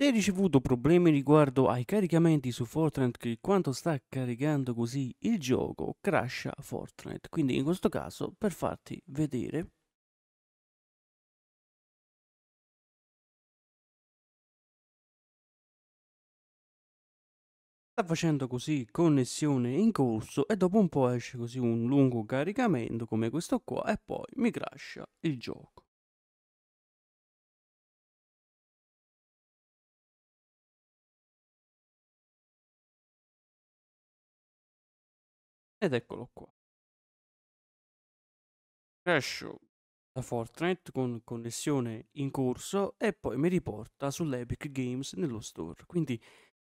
Se hai ricevuto problemi riguardo ai caricamenti su Fortnite che quando sta caricando così il gioco crasha Fortnite, quindi in questo caso per farti vedere sta facendo così connessione in corso e dopo un po' esce così un lungo caricamento come questo qua e poi mi crasha il gioco. Ed eccolo qua. Crasho da Fortnite con connessione in corso e poi mi riporta sull'Epic Games nello store. Quindi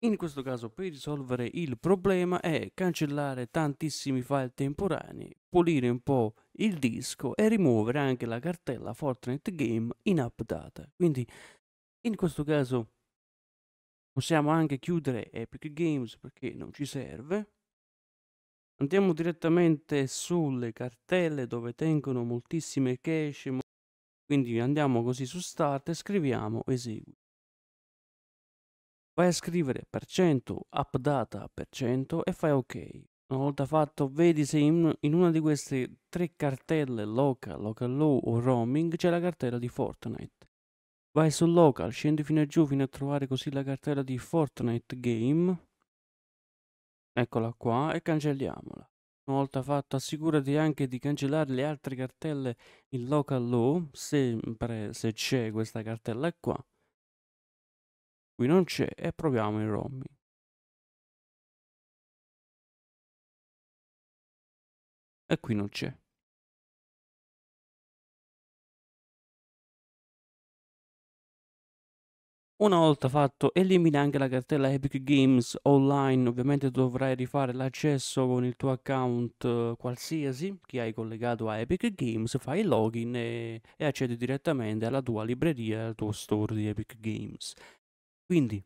in questo caso per risolvere il problema è cancellare tantissimi file temporanei, pulire un po' il disco e rimuovere anche la cartella Fortnite Game in app data. Quindi in questo caso possiamo anche chiudere Epic Games perché non ci serve Andiamo direttamente sulle cartelle dove tengono moltissime cache, quindi andiamo così su start e scriviamo esegui. Vai a scrivere per cento, updata per cento e fai ok. Una volta fatto, vedi se in, in, una di queste tre cartelle, local, local low o roaming, c'è la cartella di Fortnite. Vai su local, scendi fino a giù fino a trovare così la cartella di Fortnite Game Eccola qua e cancelliamola. Una volta fatto assicurati anche di cancellare le altre cartelle in local law, sempre se c'è questa cartella qua. Qui non c'è e proviamo il roaming. E qui non c'è. Una volta fatto, elimina anche la cartella Epic Games Online, ovviamente dovrai rifare l'accesso con il tuo account uh, qualsiasi che hai collegato a Epic Games, fai login e, e accedi direttamente alla tua libreria, al tuo store di Epic Games. Quindi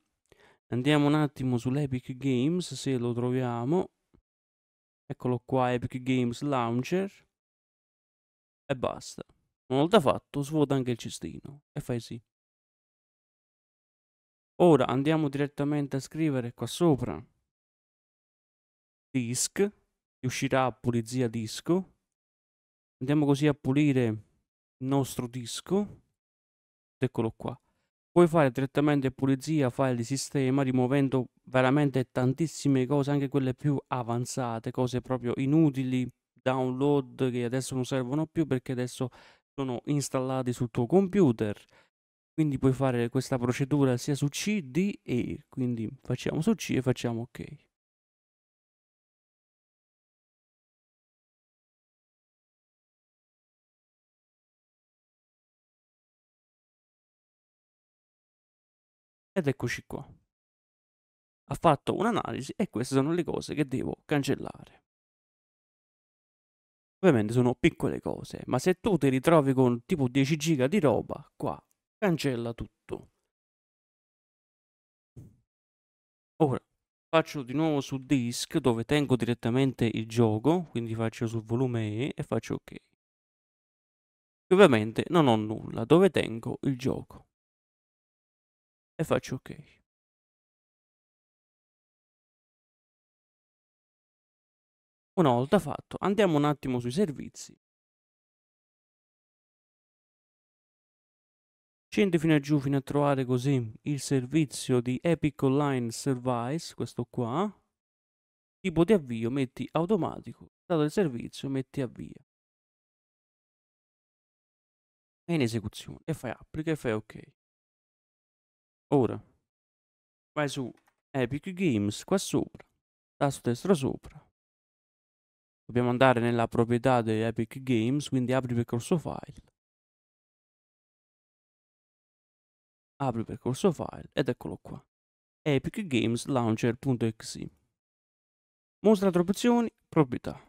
andiamo un attimo sull'Epic Games se lo troviamo. Eccolo qua, Epic Games Launcher. E basta. Una volta fatto, svuota anche il cestino e fai sì. Ora andiamo direttamente a scrivere qua sopra disk, uscirà pulizia disco. Andiamo così a pulire il nostro disco. Eccolo qua. Puoi fare direttamente pulizia file di sistema rimuovendo veramente tantissime cose, anche quelle più avanzate, cose proprio inutili, download che adesso non servono più perché adesso sono installati sul tuo computer quindi puoi fare questa procedura sia su C, D, E. Quindi facciamo su C e facciamo OK. Ed eccoci qua. Ha fatto un'analisi e queste sono le cose che devo cancellare. Ovviamente sono piccole cose, ma se tu ti ritrovi con tipo 10 giga di roba, qua cancella tutto. Ora faccio di nuovo su disk dove tengo direttamente il gioco, quindi faccio sul volume E e faccio ok. Ovviamente non ho nulla dove tengo il gioco. E faccio ok. Una volta fatto, andiamo un attimo sui servizi Scendi fino a giù fino a trovare così il servizio di Epic Online Service, questo qua. Tipo di avvio, metti automatico, dato il servizio, metti avvia. È in esecuzione e fai applica e fai ok. Ora, vai su Epic Games qua sopra, tasto destro sopra. Dobbiamo andare nella proprietà di Epic Games, quindi apri il percorso file apri il percorso file ed eccolo qua. Epic Games Launcher.exe. Mostra tre opzioni, proprietà,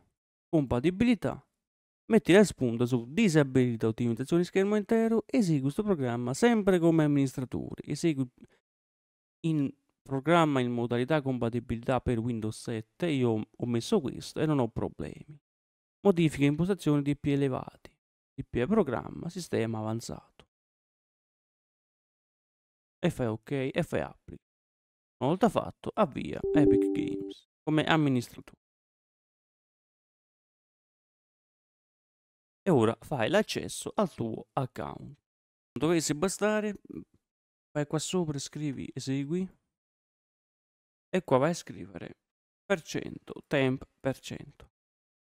compatibilità. Metti la spunta su disabilita ottimizzazione schermo intero, esegui questo programma sempre come amministratore, esegui in programma in modalità compatibilità per Windows 7, io ho messo questo e non ho problemi. Modifica impostazioni DP elevati, DP programma, sistema avanzato. E fai ok e fai applica. Una volta fatto, avvia Epic Games come amministratore. E ora fai l'accesso al tuo account. Dovesse bastare, vai qua sopra, scrivi esegui e qua vai a scrivere per cento, temp per cento.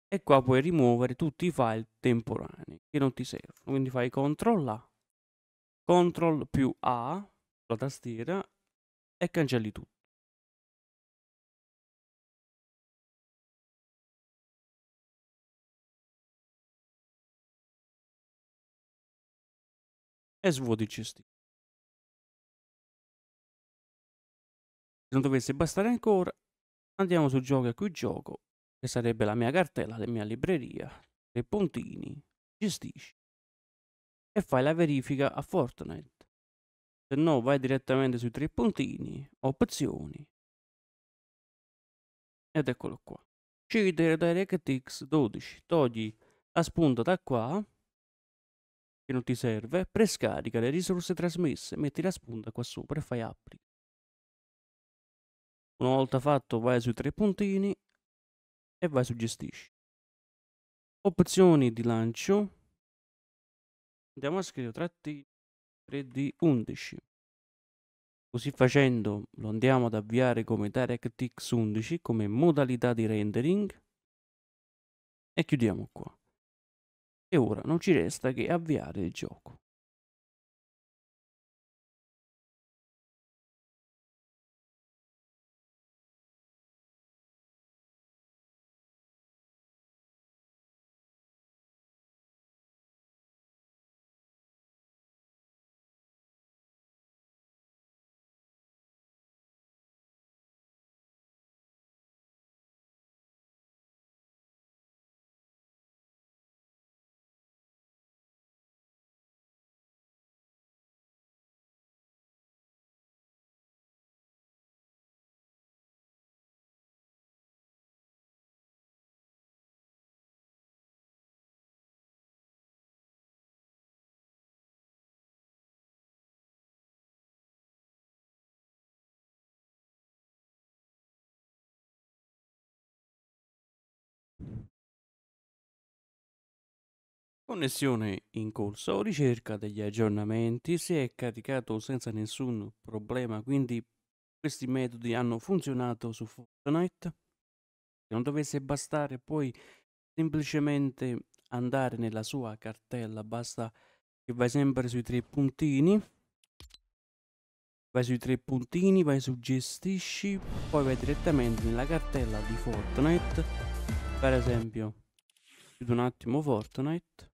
E qua puoi rimuovere tutti i file temporanei che non ti servono. Quindi fai CTRL A, CTRL più A, la tastiera, e cancelli tutto. e svuoti il cestino. Se non dovesse bastare ancora, andiamo su giochi a cui gioco, che sarebbe la mia cartella, la mia libreria, tre puntini, gestisci e fai la verifica a Fortnite. Se no vai direttamente sui tre puntini, opzioni ed eccolo qua. Scegli DirectX 12, togli la spunta da qua che non ti serve, prescarica le risorse trasmesse, metti la spunta qua sopra e fai applica. Una volta fatto vai sui tre puntini e vai su gestisci. Opzioni di lancio. Andiamo a scrivere trattino 3D11. Così facendo lo andiamo ad avviare come DirectX 11 come modalità di rendering e chiudiamo qua. E ora non ci resta che avviare il gioco. Connessione in corso, ricerca degli aggiornamenti, si è caricato senza nessun problema, quindi questi metodi hanno funzionato su Fortnite. Se non dovesse bastare puoi semplicemente andare nella sua cartella, basta che vai sempre sui tre puntini, vai sui tre puntini, vai su gestisci, poi vai direttamente nella cartella di Fortnite, per esempio, chiudo un attimo Fortnite.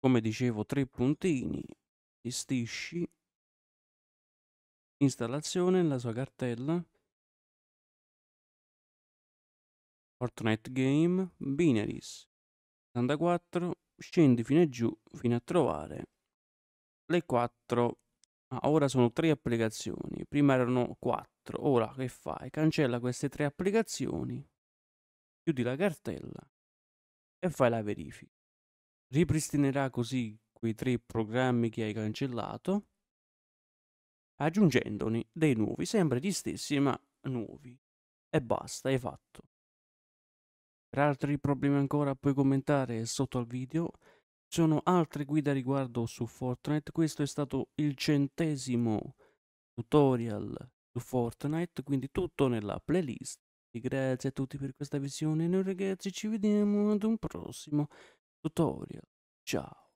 Come dicevo tre puntini gestisci installazione nella sua cartella. Fortnite Game Binaries 64 scendi fino a giù fino a trovare le 4 ah, ora sono tre applicazioni prima erano 4 ora che fai? Cancella queste tre applicazioni chiudi la cartella e fai la verifica Ripristinerà così quei tre programmi che hai cancellato, aggiungendone dei nuovi, sempre gli stessi ma nuovi. E basta, hai fatto. Per altri problemi ancora puoi commentare sotto al video. Ci sono altre guide riguardo su Fortnite. Questo è stato il centesimo tutorial su Fortnite, quindi tutto nella playlist. Grazie a tutti per questa visione. Noi ragazzi ci vediamo ad un prossimo tutorial. Ciao.